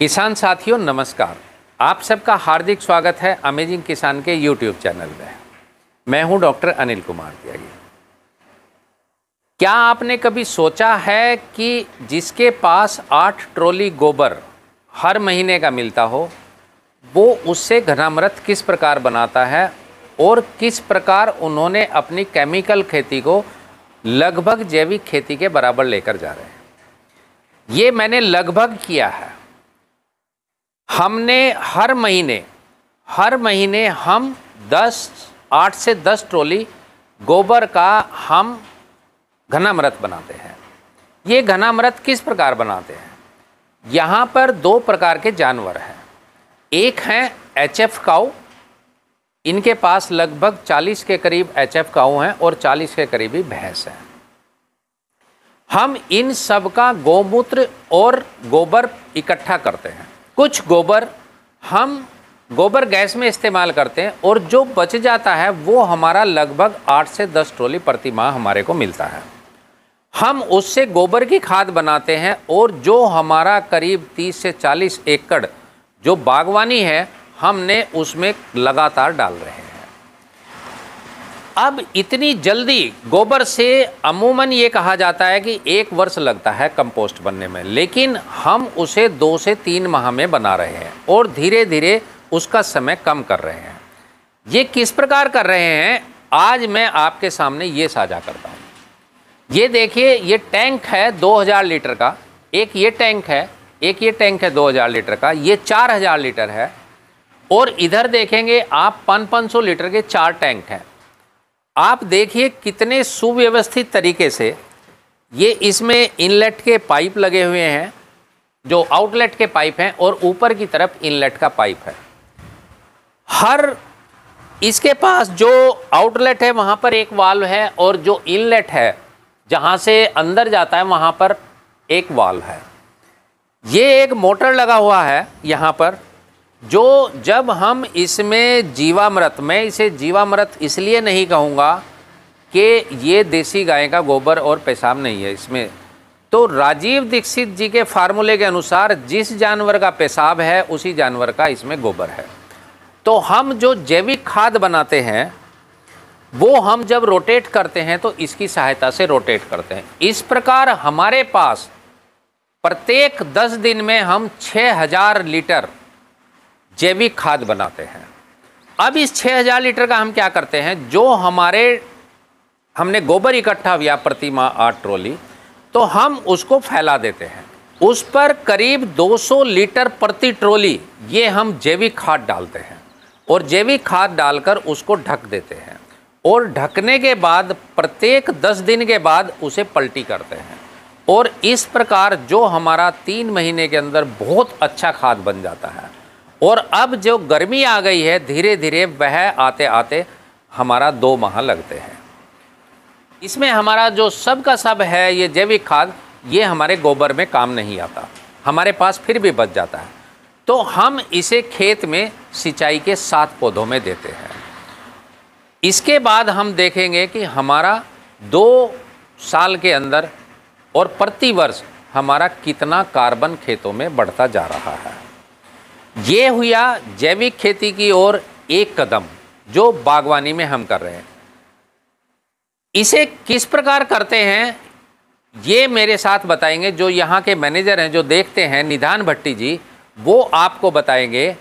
किसान साथियों, नमस्कार। आप सबका हार्दिक स्वागत है अमेजिंग किसान के यूट्यूब चैनल में। मैं हूँ डॉक्टर अनिल कुमार त्यागी क्या आपने कभी सोचा है कि जिसके पास आठ ट्रॉली गोबर हर महीने का मिलता हो, वो उससे घनामृत किस प्रकार बनाता है और किस प्रकार उन्होंने अपनी केमिकल खेती को लगभग जैविक खेती के बराबर लेकर जा रहे हैं। ये मैंने लगभग किया है। हमने हर महीने हर महीने हम 10 8 से 10 ट्रॉली गोबर का हम घनामृत बनाते हैं। ये घनामृत किस प्रकार बनाते हैं? यहाँ पर दो प्रकार के जानवर हैं। एक हैं एच एफ़ काऊ इनके पास लगभग 40 के करीब एच एफ़ काऊ हैं और 40 के करीब ही भैंस हैं। हम इन सब का गौमूत्र और गोबर इकट्ठा करते हैं। कुछ गोबर हम गोबर गैस में इस्तेमाल करते हैं और जो बच जाता है वो हमारा लगभग आठ से दस ट्रॉली प्रति माह हमारे को मिलता है। हम उससे गोबर की खाद बनाते हैं और जो हमारा करीब 30 से 40 एकड़ जो बागवानी है हमने उसमें लगातार डाल रहे हैं। अब इतनी जल्दी गोबर से अमूमन ये कहा जाता है कि एक वर्ष लगता है कंपोस्ट बनने में, लेकिन हम उसे दो से तीन माह में बना रहे हैं और धीरे धीरे उसका समय कम कर रहे हैं। ये किस प्रकार कर रहे हैं? आज मैं आपके सामने ये साझा करता हूँ। ये देखिए, ये टैंक है 2000 लीटर का। एक ये टैंक है, एक ये टैंक है 2000 लीटर का। ये 4000 लीटर है। और इधर देखेंगे, आप पाँच पाँच सौ लीटर के चार टैंक हैं। आप देखिए कितने सुव्यवस्थित तरीके से ये इसमें इनलेट के पाइप लगे हुए हैं, जो आउटलेट के पाइप हैं और ऊपर की तरफ़ इनलेट का पाइप है। हर इसके पास जो आउटलेट है, वहाँ पर एक वाल्व है और जो इनलेट है, जहाँ से अंदर जाता है, वहाँ पर एक वाल्व है। ये एक मोटर लगा हुआ है यहाँ पर। जो जब हम इसमें जीवामृत, मैं इसे जीवामृत इसलिए नहीं कहूँगा कि ये देसी गाय का गोबर और पेशाब नहीं है इसमें। तो राजीव दीक्षित जी के फार्मूले के अनुसार जिस जानवर का पेशाब है, उसी जानवर का इसमें गोबर है। तो हम जो जैविक खाद बनाते हैं, वो हम जब रोटेट करते हैं तो इसकी सहायता से रोटेट करते हैं। इस प्रकार हमारे पास प्रत्येक 10 दिन में हम 6000 लीटर जैविक खाद बनाते हैं। अब इस 6000 लीटर का हम क्या करते हैं? जो हमारे, हमने गोबर इकट्ठा किया प्रति माह आठ ट्रॉली तो हम उसको फैला देते हैं। उस पर करीब 200 लीटर प्रति ट्रॉली ये हम जैविक खाद डालते हैं और जैविक खाद डालकर उसको ढक देते हैं और ढकने के बाद, प्रत्येक 10 दिन के बाद उसे पलटी करते हैं। और इस प्रकार जो हमारा तीन महीने के अंदर बहुत अच्छा खाद बन जाता है। और अब जो गर्मी आ गई है धीरे धीरे वह आते आते हमारा दो माह लगते हैं। इसमें हमारा जो सब का सब है, ये जैविक खाद, ये हमारे गोबर में काम नहीं आता। हमारे पास फिर भी बच जाता है। तो हम इसे खेत में सिंचाई के सात पौधों में देते हैं। इसके बाद हम देखेंगे कि हमारा दो साल के अंदर और प्रतिवर्ष हमारा कितना कार्बन खेतों में बढ़ता जा रहा है। ये हुआ जैविक खेती की ओर एक कदम, जो बागवानी में हम कर रहे हैं। इसे किस प्रकार करते हैं, ये मेरे साथ बताएँगे। जो यहाँ के मैनेजर हैं, जो देखते हैं, निधान भट्टी जी, वो आपको बताएँगे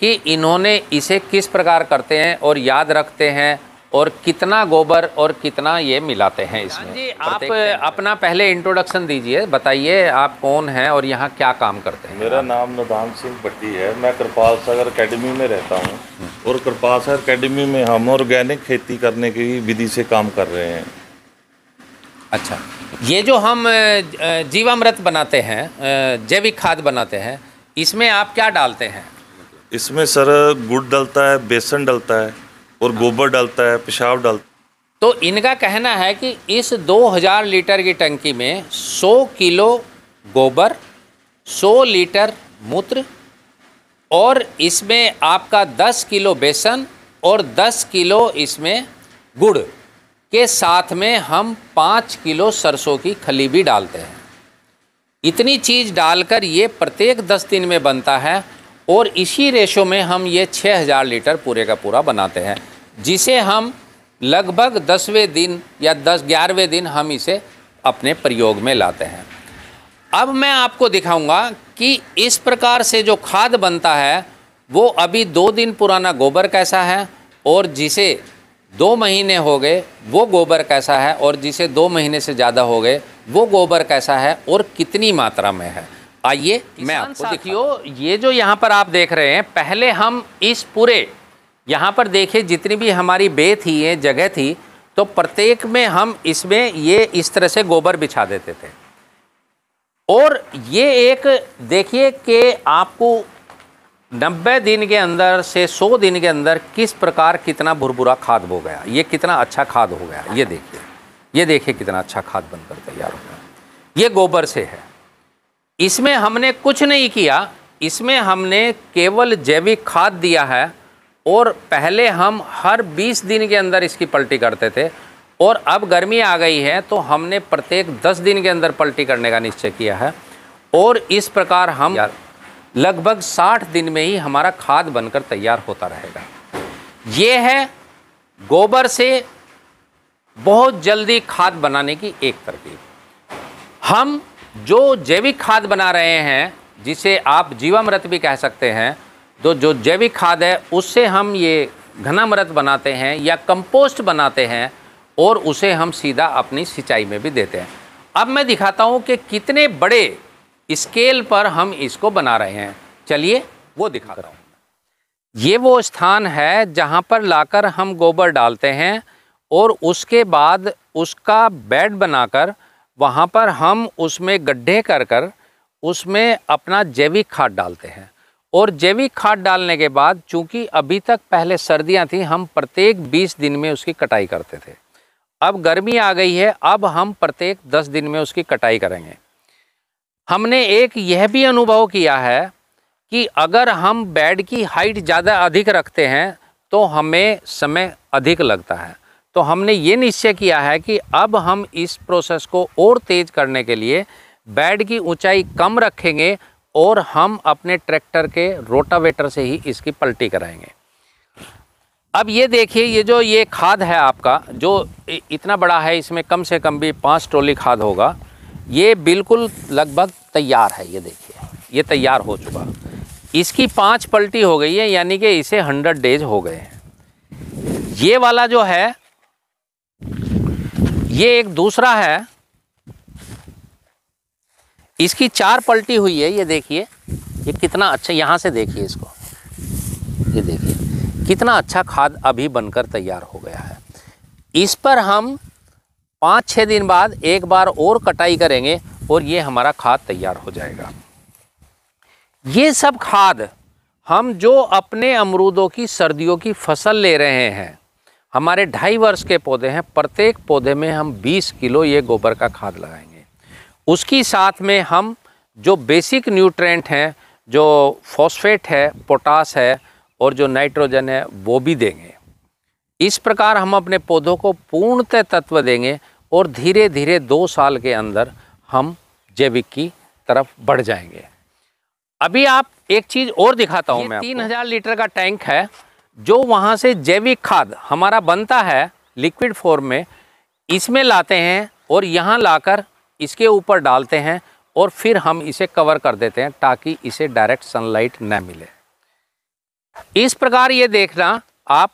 कि इन्होंने इसे किस प्रकार करते हैं और याद रखते हैं और कितना गोबर और कितना ये मिलाते हैं इसमें? जी आप अपना पहले इंट्रोडक्शन दीजिए बताइए आप कौन हैं और यहाँ क्या काम करते हैं? मेरा नाम नदान सिंह भट्टी है। मैं कृपाल सागर अकेडमी में रहता हूँ और कृपाल सागर अकेडमी में हम ऑर्गेनिक खेती करने की विधि से काम कर रहे हैं। अच्छा ये जो हम जीवामृत बनाते हैं जैविक खाद बनाते हैं इसमें आप क्या डालते हैं? इसमें सर गुड़ डलता है बेसन डलता है और गोबर डालता है, पेशाब डालता तो इनका कहना है कि इस 2000 लीटर की टंकी में 100 किलो गोबर 100 लीटर मूत्र और इसमें आपका 10 किलो बेसन और 10 किलो इसमें गुड़ के साथ में हम पाँच किलो सरसों की खली भी डालते हैं। इतनी चीज़ डालकर ये प्रत्येक दस दिन में बनता है और इसी रेशो में हम ये छः हज़ार लीटर पूरे का पूरा बनाते हैं। जिसे हम लगभग दसवें दिन या दस ग्यारहवें दिन हम इसे अपने प्रयोग में लाते हैं। अब मैं आपको दिखाऊँगा कि इस प्रकार से जो खाद बनता है वो अभी दो दिन पुराना गोबर कैसा है और जिसे दो महीने हो गए वो गोबर कैसा है और जिसे दो महीने से ज़्यादा हो गए वो गोबर कैसा है और कितनी मात्रा में है। आइए मैं आपको साथियों ये जो यहाँ पर आप देख रहे हैं पहले हम इस पूरे यहाँ पर देखिए, जितनी भी हमारी बे थी, ये जगह थी तो प्रत्येक में हम इसमें ये इस तरह से गोबर बिछा देते थे। और ये एक देखिए कि आपको 90 दिन के अंदर से 100 दिन के अंदर किस प्रकार कितना भुरभुरा खाद हो गया। ये कितना अच्छा खाद हो गया। ये देखिए ये देखिए कितना अच्छा खाद बनकर तैयार हो गया। ये गोबर से है। इसमें हमने कुछ नहीं किया। इसमें हमने केवल जैविक खाद दिया है। और पहले हम हर 20 दिन के अंदर इसकी पलटी करते थे। और अब गर्मी आ गई है तो हमने प्रत्येक 10 दिन के अंदर पलटी करने का निश्चय किया है। और इस प्रकार हम लगभग 60 दिन में ही हमारा खाद बनकर तैयार होता रहेगा। ये है गोबर से बहुत जल्दी खाद बनाने की एक तरकीब। हम जो जैविक खाद बना रहे हैं जिसे आप जीवामृत भी कह सकते हैं तो जो जैविक खाद है, उससे हम ये घनामृत बनाते हैं या कंपोस्ट बनाते हैं और उसे हम सीधा अपनी सिंचाई में भी देते हैं। अब मैं दिखाता हूँ कि कितने बड़े स्केल पर हम इसको बना रहे हैं। चलिए, वो दिखाता हूँ। ये वो स्थान है जहाँ पर लाकर हम गोबर डालते हैं और उसके बाद उसका बेड बनाकर वहाँ पर हम उसमें गड्ढे कर कर उसमें अपना जैविक खाद डालते हैं। और जैविक खाद डालने के बाद चूँकि अभी तक पहले सर्दियाँ थी, हम प्रत्येक 20 दिन में उसकी कटाई करते थे। अब गर्मी आ गई है, अब हम प्रत्येक 10 दिन में उसकी कटाई करेंगे। हमने एक यह भी अनुभव किया है कि अगर हम बेड की हाइट ज़्यादा अधिक रखते हैं तो हमें समय अधिक लगता है। तो हमने ये निश्चय किया है कि अब हम इस प्रोसेस को और तेज़ करने के लिए बेड की ऊंचाई कम रखेंगे और हम अपने ट्रैक्टर के रोटावेटर से ही इसकी पलटी कराएँगे। अब ये देखिए, ये जो ये खाद है आपका, जो इतना बड़ा है, इसमें कम से कम भी पाँच ट्रोली खाद होगा, ये बिल्कुल लगभग तैयार है, ये देखिए, ये तैयार हो चुका। इसकी पाँच पलटी हो गई है, यानी कि इसे हंड्रेड डेज़ हो गए हैं। ये वाला जो है, ये एक दूसरा है इसकी चार पलटी हुई है, ये देखिए। ये कितना अच्छा यहाँ से देखिए इसको। ये देखिए, कितना अच्छा खाद अभी बनकर तैयार हो गया है। इस पर हम पाँच छः दिन बाद एक बार और कटाई करेंगे और ये हमारा खाद तैयार हो जाएगा। ये सब खाद हम जो अपने अमरूदों की, सर्दियों की फ़सल ले रहे हैं, हमारे ढाई वर्ष के पौधे हैं, प्रत्येक पौधे में हम 20 किलो ये गोबर का खाद लगाएँगे। उसकी साथ में हम जो बेसिक न्यूट्रेंट हैं जो फॉस्फेट है पोटास है और जो नाइट्रोजन है वो भी देंगे। इस प्रकार हम अपने पौधों को पूर्णतः तत्व देंगे और धीरे धीरे दो साल के अंदर हम जैविक की तरफ़ बढ़ जाएँगे। अभी आप एक चीज़ और दिखाता हूँ मैं तीन हज़ार लीटर का टैंक है जो वहाँ से जैविक खाद हमारा बनता है लिक्विड फॉर्म में इसमें लाते हैं और यहाँ लाकर इसके ऊपर डालते हैं और फिर हम इसे कवर कर देते हैं ताकि इसे डायरेक्ट सनलाइट न मिले। इस प्रकार ये देखना आप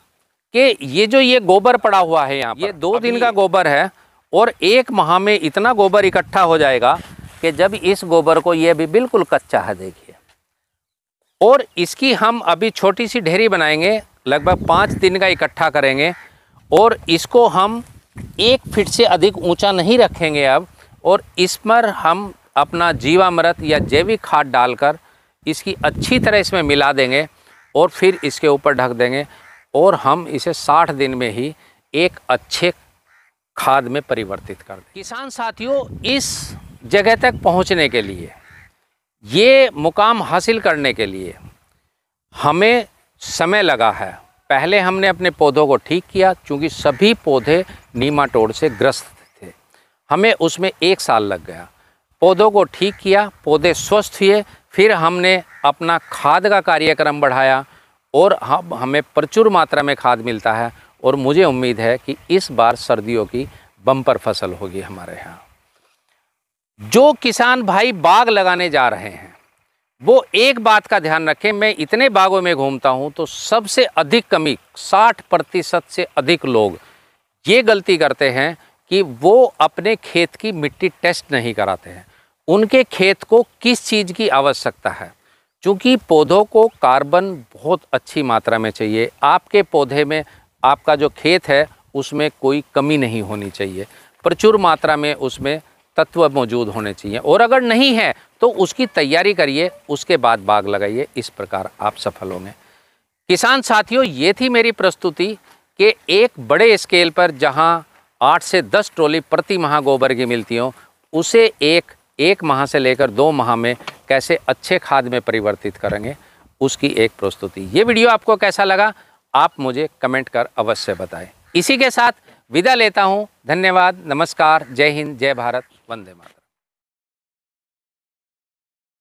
कि ये जो ये गोबर पड़ा हुआ है यहाँ ये दो दिन का गोबर है और एक माह में इतना गोबर इकट्ठा हो जाएगा कि जब इस गोबर को ये भी बिल्कुल कच्चा है देखिए। और इसकी हम अभी छोटी सी ढेरी बनाएँगे लगभग पाँच दिन का इकट्ठा करेंगे और इसको हम एक फिट से अधिक ऊँचा नहीं रखेंगे अब और इस पर हम अपना जीवामृत या जैविक खाद डालकर इसकी अच्छी तरह इसमें मिला देंगे और फिर इसके ऊपर ढक देंगे और हम इसे 60 दिन में ही एक अच्छे खाद में परिवर्तित कर दें किसान साथियों, इस जगह तक पहुँचने के लिए, ये मुकाम हासिल करने के लिए हमें समय लगा है। पहले हमने अपने पौधों को ठीक किया, क्योंकि सभी पौधे नीमाटोड से ग्रस्त हमें उसमें एक साल लग गया। पौधों को ठीक किया, पौधे स्वस्थ हुए, फिर हमने अपना खाद का कार्यक्रम बढ़ाया और हम हमें प्रचुर मात्रा में खाद मिलता है और मुझे उम्मीद है कि इस बार सर्दियों की बम्पर फ़सल होगी हमारे यहाँ। जो किसान भाई बाग लगाने जा रहे हैं, वो एक बात का ध्यान रखें, मैं इतने बागों में घूमता हूँ तो सबसे अधिक कमी 60 प्रतिशत से अधिक लोग ये गलती करते हैं कि वो अपने खेत की मिट्टी टेस्ट नहीं कराते हैं। उनके खेत को किस चीज़ की आवश्यकता है? क्योंकि पौधों को कार्बन बहुत अच्छी मात्रा में चाहिए, आपके पौधे में आपका जो खेत है, उसमें कोई कमी नहीं होनी चाहिए। प्रचुर मात्रा में उसमें तत्व मौजूद होने चाहिए। और अगर नहीं है तो उसकी तैयारी करिए, उसके बाद बाग लगाइए। इस प्रकार आप सफल होंगे। किसान साथियों, ये थी मेरी प्रस्तुति कि एक बड़े स्केल पर, जहाँ आठ से दस ट्रॉली प्रति माह गोबर की मिलती हों, उसे एक एक माह से लेकर दो माह में कैसे अच्छे खाद में परिवर्तित करेंगे, उसकी एक प्रस्तुति। ये वीडियो आपको कैसा लगा, आप मुझे कमेंट कर अवश्य बताएँ। इसी के साथ विदा लेता हूँ। धन्यवाद, नमस्कार, जय हिंद, जय भारत, वंदे मातरम।